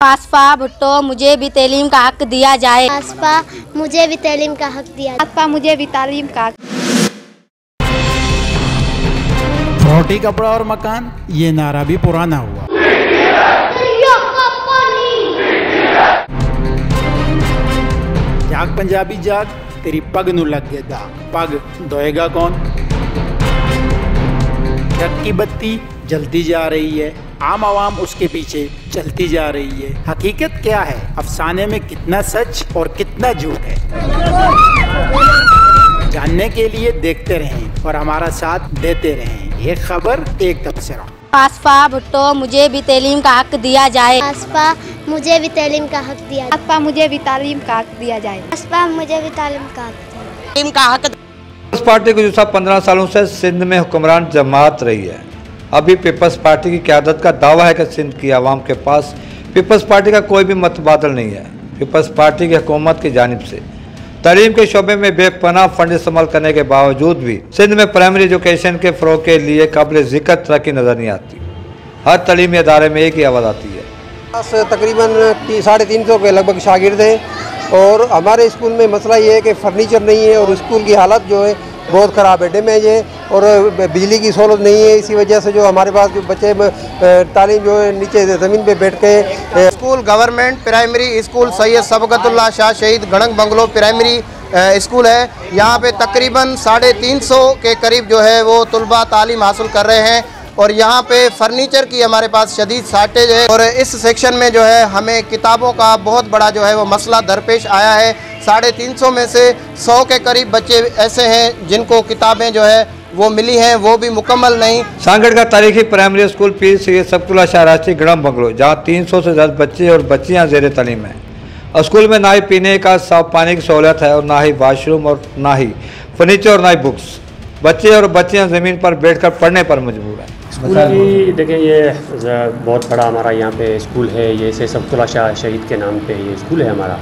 पासपा भुट्टो मुझे भी तालीम का हक दिया जाए। आसपा मुझे भी तालीम का हक दिया पासपा मुझे भी तालीम का रोटी कपड़ा और मकान ये नारा भी पुराना हुआ। जाग पंजाबी जाग तेरी पग नु लग गया दाग। पग धोएगा कौन? ट्रक की बत्ती जलती जा रही है। आम आवाम उसके पीछे चलती जा रही है। हकीकत क्या है? अफसाने में कितना सच और कितना झूठ है? जानने के लिए देखते रहें और हमारा साथ देते रहें। एक खबर एक तबसरा पासपा भुट्टो मुझे भी तालीम का हक दिया जाए। आसपा मुझे भी तालीम का हक दिया पासपा मुझे भी तालीम का हक दिया जाए। आसपा मुझे भी तालीम का हक दिया तालीम का हक पार्टी गुजशा पंद्रह सालों से सिंध में हुक्मरान जमात रही है। अभी पीपल्स पार्टी की क्यादत का दावा है कि सिंध की आवाम के पास पीपल्स पार्टी का कोई भी मतबादल नहीं है। पीपल्स पार्टी की हुकूमत की जानब से। तलीम के शोबे में बेपनाह फंड इस्तेमाल करने के बावजूद भी सिंध में प्राइमरी एजुकेशन के फ़रोग के लिए काबिल ज़िक्र तरक्की नज़र नहीं आती। हर तलीमी अदारे में एक ही आवाज़ आती है। तकरीबन साढ़े तीन सौ के लगभग शागिर्द हैं। और हमारे स्कूल में मसला ये है कि फर्नीचर नहीं है और स्कूल की हालत जो है बहुत ख़राब है। डैमेज है और बिजली की सहूलत नहीं है, इसी वजह से जो हमारे पास जो बच्चे तालीम जो है, नीचे ज़मीन पे बैठ के school, government, primary school, Syed Sabaqatullah Shah Shaheed, गणक bungalow primary school है। यहाँ पे तकरीबन साढ़े तीन सौ के करीब जो है वो तलबा तालीम हासिल कर रहे हैं। और यहाँ पे फर्नीचर की हमारे पास शदीद शार्टेज है और इस सेक्शन में जो है हमें किताबों का बहुत बड़ा जो है वो मसला दरपेश आया है। साढ़े तीन सौ में से सौ के करीब बच्चे ऐसे हैं जिनको किताबें जो है वो मिली हैं, वो भी मुकम्मल नहीं। सांगड़ का तारीखी प्राइमरी स्कूल पीर सैयद सबकुल्ला शाह राष्ट्रीय गणम बंगलो, जहाँ 300 से ज़्यादा बच्चे और बच्चियाँ जेर तलीम हैं। स्कूल में ना ही पीने का साफ़ पानी की सहूलत है और ना ही वाशरूम और ना ही फर्नीचर और ना ही बुक्स बच्चे और बच्चियाँ ज़मीन पर बैठकर पढ़ने पर मजबूर हैं। स्कूल की देखिए ये बहुत बड़ा हमारा यहाँ पे स्कूल है। ये से सबतुल्ला शाह शहीद के नाम पे ये स्कूल है हमारा।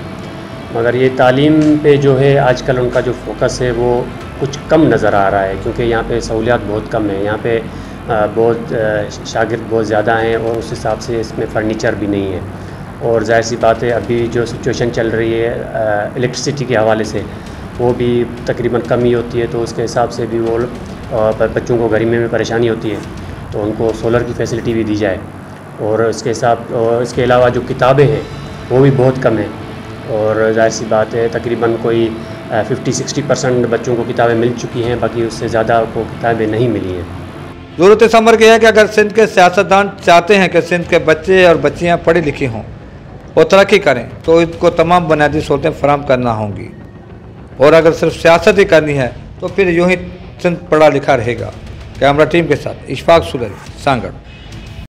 मगर ये तालीम पे जो है आजकल उनका जो फोकस है वो कुछ कम नज़र आ रहा है क्योंकि यहाँ पे सहूलियात बहुत कम है। यहाँ पे बहुत शागिर्द बहुत ज़्यादा हैं और उस हिसाब से इसमें फ़र्नीचर भी नहीं है। और ज़ाहिर सी बात है अभी जो सिचुएशन चल रही है इलेक्ट्रिसिटी के हवाले से वो भी तकरीबन कमी होती है। तो उसके हिसाब से भी वो बच्चों को गर्मी में परेशानी होती है। तो उनको सोलर की फैसिलिटी भी दी जाए। और इसके साथ इसके अलावा जो किताबें हैं, वो भी बहुत कम है। और ज़ाहिर सी बात है, तकरीबन कोई फिफ्टी सिक्सटी परसेंट बच्चों को किताबें मिल चुकी हैं, बाकी उससे ज़्यादा को किताबें नहीं मिली हैं। ज़रूरत इस अमर की है कि अगर सिंध के सियासतदान चाहते हैं कि सिंध के बच्चे और बच्चियाँ पढ़ी लिखी हों, और तरक्की करें तो इनको तमाम बुनियादी सहूलतें फराम करना होंगी। और अगर सिर्फ़ सियासत ही करनी है तो फिर यूँ ही सिंध पढ़ा लिखा रहेगा। कैमरा टीम के साथ इशफाक सुलरी सांगड़।